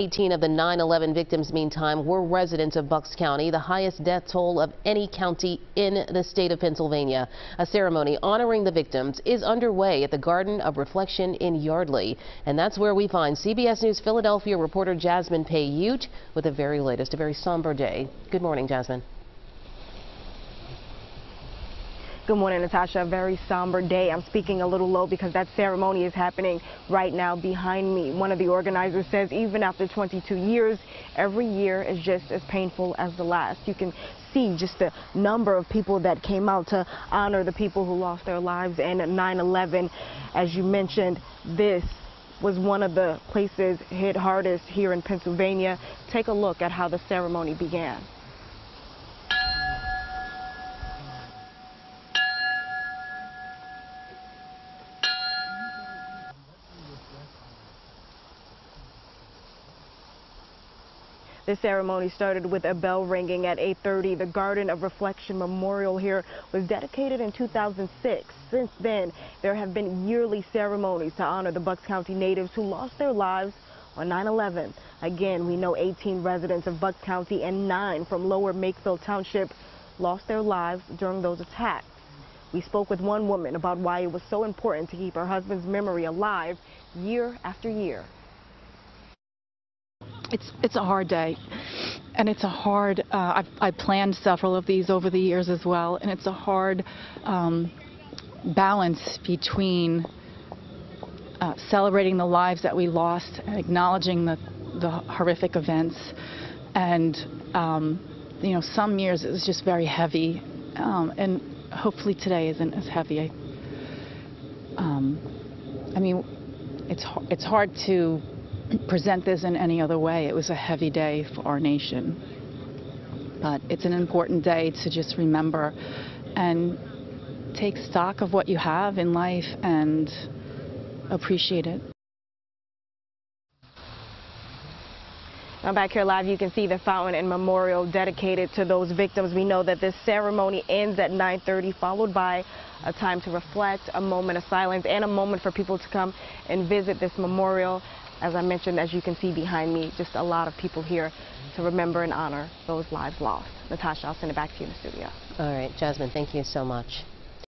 18 of the 9/11 victims, meantime, were residents of Bucks County, the highest death toll of any county in the state of Pennsylvania. A ceremony honoring the victims is underway at the Garden of Reflection in Yardley. And that's where we find CBS News Philadelphia reporter Jasmine Payoute with the very latest, a very somber day. Good morning, Jasmine. Good morning, Natasha. A very somber day. I'm speaking a little low because that ceremony is happening right now behind me. One of the organizers says even after 22 years, every year is just as painful as the last. You can see just the number of people that came out to honor the people who lost their lives in 9-11. As you mentioned, this was one of the places hit hardest here in Pennsylvania. Take a look at how the ceremony began. The ceremony started with a bell ringing at 8.30. The Garden of Reflection Memorial here was dedicated in 2006. Since then, there have been yearly ceremonies to honor the Bucks County natives who lost their lives on 9-11. Again, we know 18 residents of Bucks County and 9 from Lower Makefield Township lost their lives during those attacks. We spoke with one woman about why it was so important to keep her husband's memory alive year after year it's it's a hard day. And it's a hard uh, I've, I planned several of these over the years as well. And it's a hard um, balance between uh, celebrating the lives that we lost and acknowledging the, the horrific events. And um, you know some years it was just very heavy um, and hopefully today isn't as heavy. I, um, I mean it's it's hard to present this in any other way. It was a heavy day for our nation. But it's an important day to just remember and take stock of what you have in life and appreciate it. Now back here live, you can see the fountain and memorial dedicated to those victims. We know that this ceremony ends at 9.30, followed by a time to reflect, a moment of silence, and a moment for people to come and visit this memorial. As I mentioned, as you can see behind me, just a lot of people here to remember and honor those lives lost. Natasha, I'll send it back to you in the studio. All right, Jasmine, thank you so much.